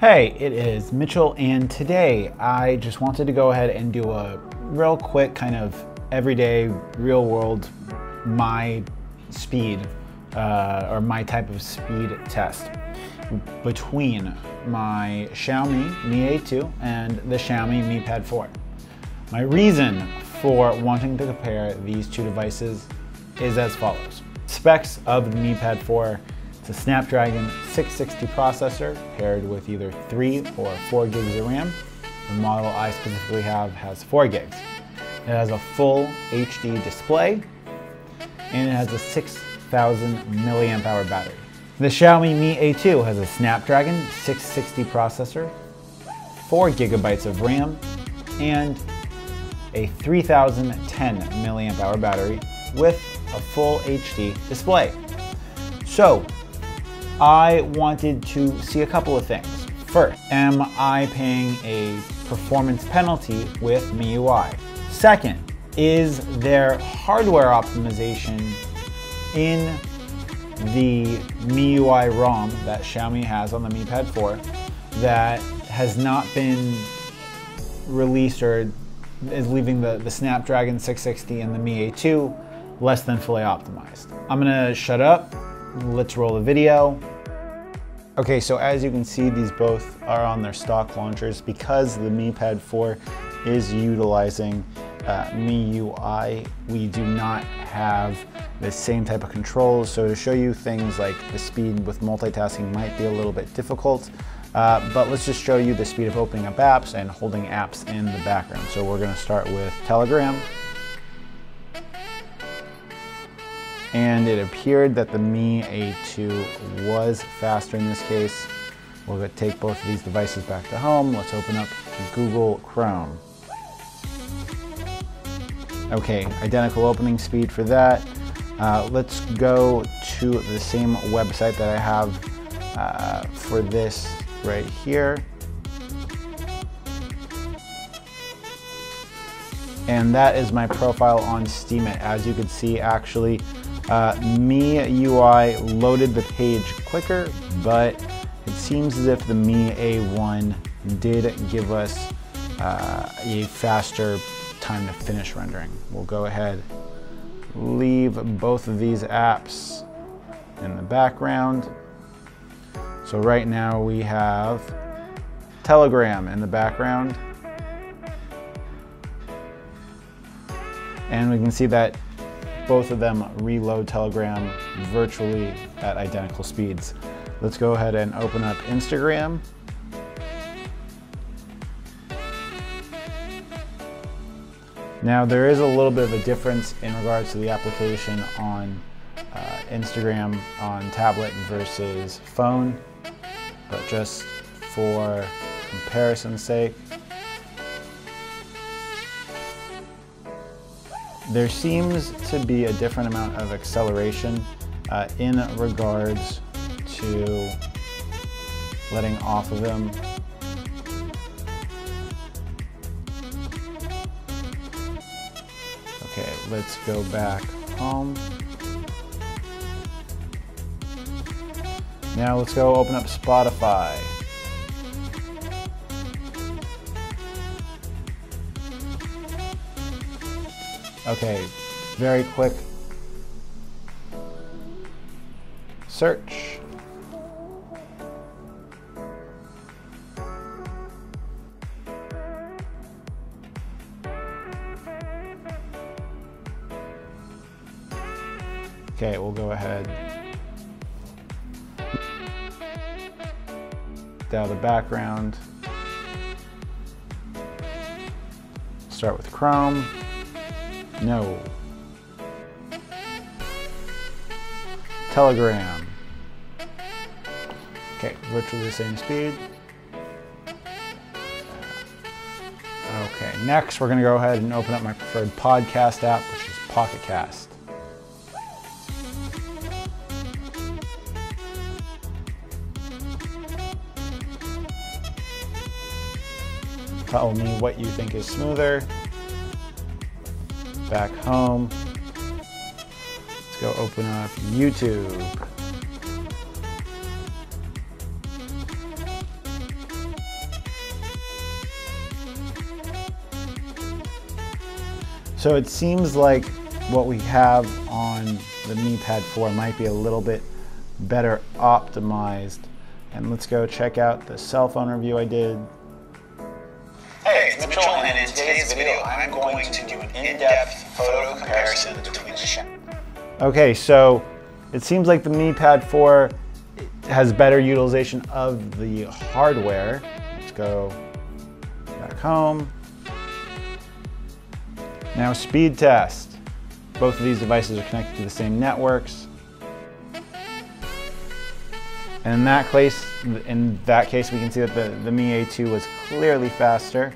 Hey, it is Mitchell, and today I just wanted to go ahead and do a real quick kind of everyday, real world, my speed uh, or my type of speed test between my Xiaomi Mi A2 and the Xiaomi Mi Pad 4. My reason for wanting to compare these two devices is as follows. Specs of the Mi Pad 4 it's a Snapdragon 660 processor paired with either 3 or 4 gigs of RAM. The model I specifically have has 4 gigs. It has a full HD display and it has a 6000 milliamp hour battery. The Xiaomi Mi A2 has a Snapdragon 660 processor, 4 gigabytes of RAM, and a 3010 milliamp hour battery with a full HD display. So, I wanted to see a couple of things. First, am I paying a performance penalty with MIUI? Second, is there hardware optimization in the MIUI ROM that Xiaomi has on the Mi Pad 4 that has not been released or is leaving the, the Snapdragon 660 and the Mi A2 less than fully optimized. I'm gonna shut up, let's roll the video. Okay, so as you can see, these both are on their stock launchers because the Mi Pad 4 is utilizing uh, MIUI. We do not have the same type of controls. So to show you things like the speed with multitasking might be a little bit difficult. Uh, but let's just show you the speed of opening up apps and holding apps in the background. So we're gonna start with Telegram. And it appeared that the Mi A2 was faster in this case. We'll take both of these devices back to home. Let's open up Google Chrome. Okay, identical opening speed for that. Uh, let's go to the same website that I have uh, for this right here. And that is my profile on Steemit. As you can see, actually, uh, MIUI loaded the page quicker, but it seems as if the Mi A1 did give us uh, a faster time to finish rendering. We'll go ahead, leave both of these apps in the background. So right now we have Telegram in the background. And we can see that both of them reload Telegram virtually at identical speeds. Let's go ahead and open up Instagram. Now there is a little bit of a difference in regards to the application on uh, Instagram on tablet versus phone, but just for comparison's sake, there seems to be a different amount of acceleration uh, in regards to letting off of them Okay, let's go back home. Now let's go open up Spotify. Okay, very quick search. Okay, we'll go ahead. Down the background. Start with Chrome. No. Telegram. Okay, virtually the same speed. Okay, next we're gonna go ahead and open up my preferred podcast app, which is Pocket Cast. Tell me what you think is smoother back home. Let's go open up YouTube. So it seems like what we have on the Mi Pad 4 might be a little bit better optimized. And let's go check out the cell phone review I did Hey, it's Mitchell, and in today's video, I'm going to do an in-depth photo comparison between the Okay, so it seems like the Mi Pad 4 has better utilization of the hardware. Let's go back home. Now speed test. Both of these devices are connected to the same networks. And in that case, in that case, we can see that the, the Mi A2 was clearly faster.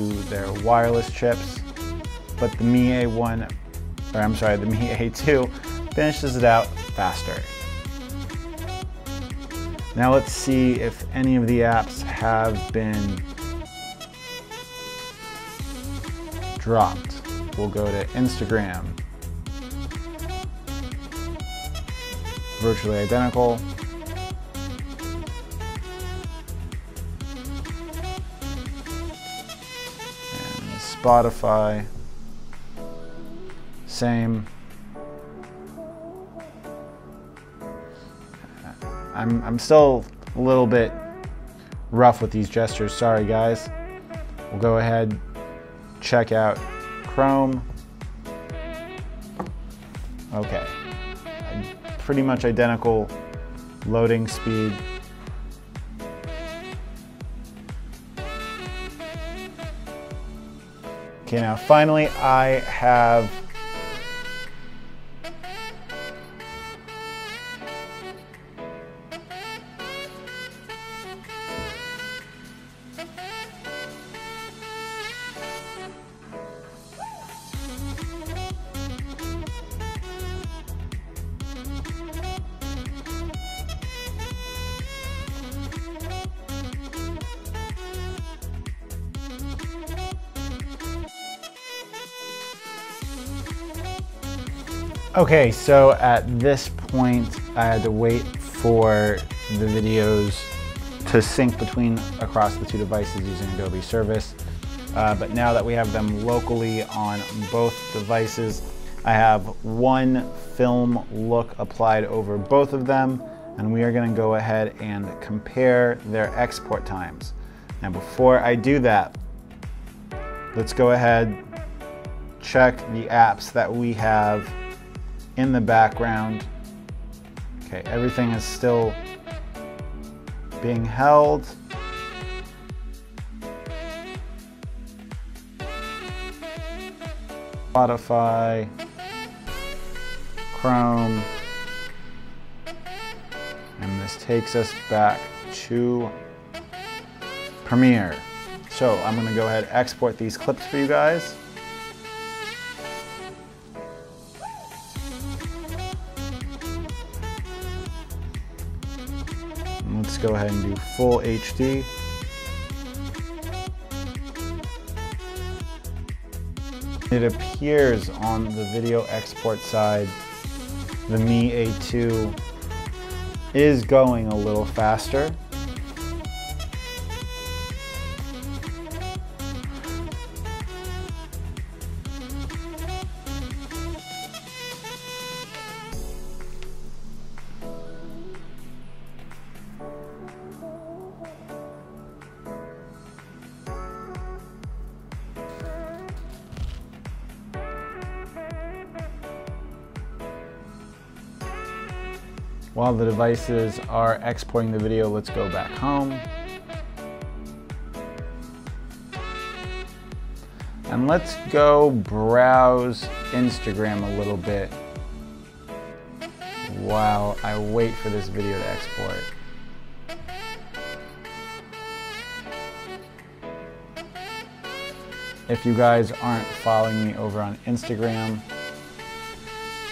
To their wireless chips, but the Mi A1, or I'm sorry, the Mi A2 finishes it out faster. Now let's see if any of the apps have been dropped. We'll go to Instagram. Virtually identical. Spotify. Same. I'm, I'm still a little bit rough with these gestures. Sorry, guys. We'll go ahead, check out Chrome. Okay. Pretty much identical loading speed. Okay, now finally I have Okay, so at this point, I had to wait for the videos to sync between across the two devices using Adobe Service. Uh, but now that we have them locally on both devices, I have one film look applied over both of them, and we are gonna go ahead and compare their export times. Now before I do that, let's go ahead, check the apps that we have in the background. Okay, everything is still being held. Spotify, Chrome, and this takes us back to Premiere. So I'm gonna go ahead and export these clips for you guys. Go ahead and do full HD. It appears on the video export side, the Mi A2 is going a little faster. While the devices are exporting the video, let's go back home. And let's go browse Instagram a little bit while I wait for this video to export. If you guys aren't following me over on Instagram,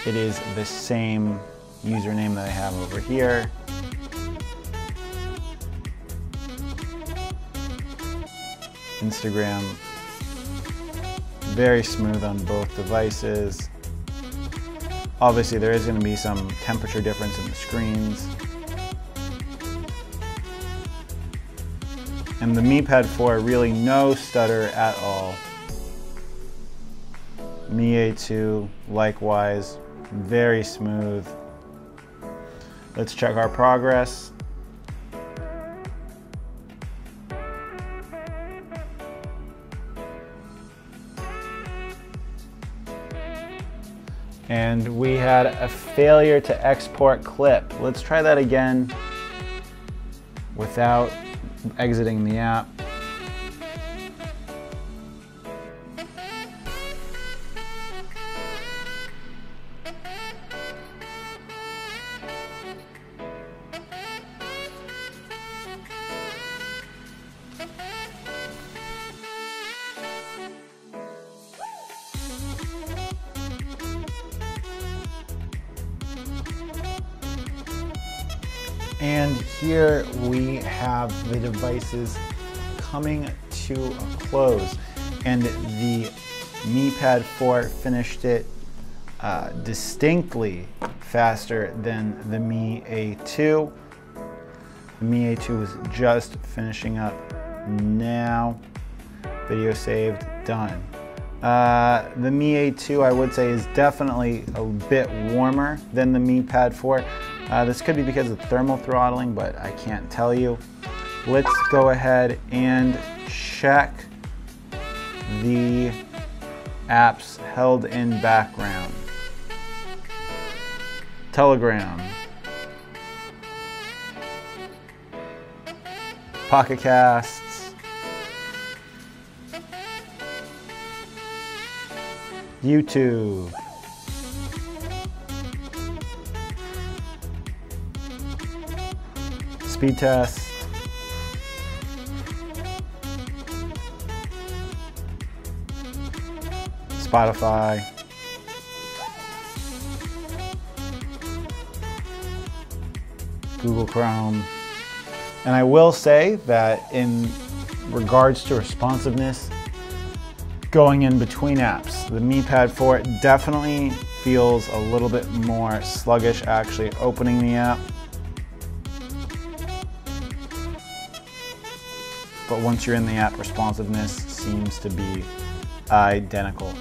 it is the same username that I have over here. Instagram, very smooth on both devices. Obviously there is gonna be some temperature difference in the screens. And the Mi Pad 4, really no stutter at all. Mi A2, likewise, very smooth. Let's check our progress. And we had a failure to export clip. Let's try that again without exiting the app. And here we have the devices coming to a close. And the Mi Pad 4 finished it uh, distinctly faster than the Mi A2. The Mi A2 was just finishing up now. Video saved, done. Uh, the Mi A2 I would say is definitely a bit warmer than the Mi Pad 4. Uh, this could be because of thermal throttling, but I can't tell you. Let's go ahead and check the apps held in background. Telegram. Pocket Casts. YouTube. Speed test. Spotify. Google Chrome. And I will say that in regards to responsiveness, going in between apps, the Mi Pad 4 definitely feels a little bit more sluggish actually opening the app. But once you're in the app, responsiveness seems to be identical.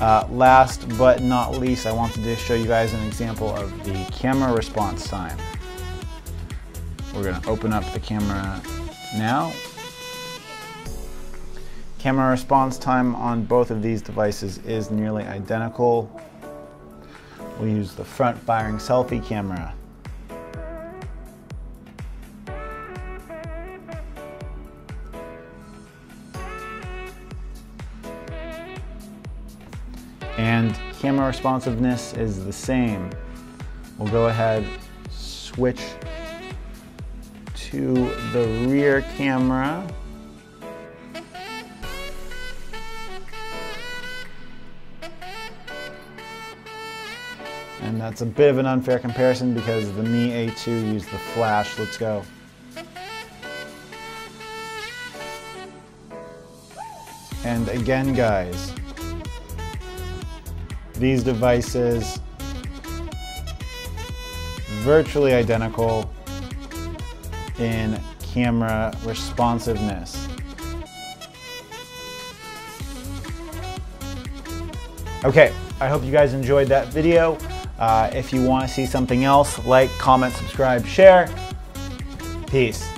Uh, last but not least, I wanted to show you guys an example of the camera response time. We're going to open up the camera now. Camera response time on both of these devices is nearly identical. We'll use the front firing selfie camera. And camera responsiveness is the same. We'll go ahead, switch to the rear camera. And that's a bit of an unfair comparison because the Mi A2 used the flash. Let's go. And again, guys, these devices virtually identical in camera responsiveness. Okay, I hope you guys enjoyed that video. Uh, if you want to see something else, like, comment, subscribe, share. Peace.